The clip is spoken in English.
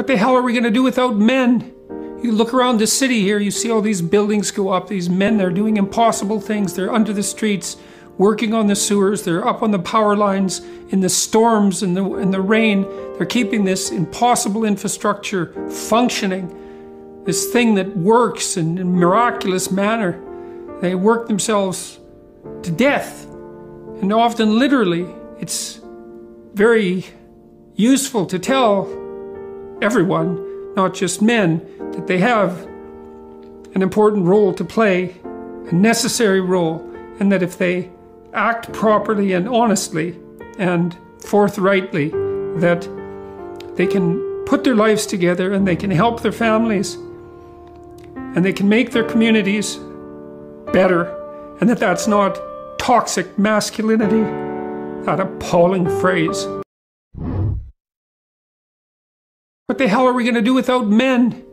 What the hell are we going to do without men? You look around the city here, you see all these buildings go up. These men, they're doing impossible things. They're under the streets, working on the sewers. They're up on the power lines in the storms and the, in the rain. They're keeping this impossible infrastructure functioning. This thing that works in a miraculous manner. They work themselves to death. And often, literally, it's very useful to tell everyone, not just men, that they have an important role to play, a necessary role, and that if they act properly and honestly and forthrightly, that they can put their lives together and they can help their families and they can make their communities better, and that that's not toxic masculinity, that appalling phrase. What the hell are we going to do without men?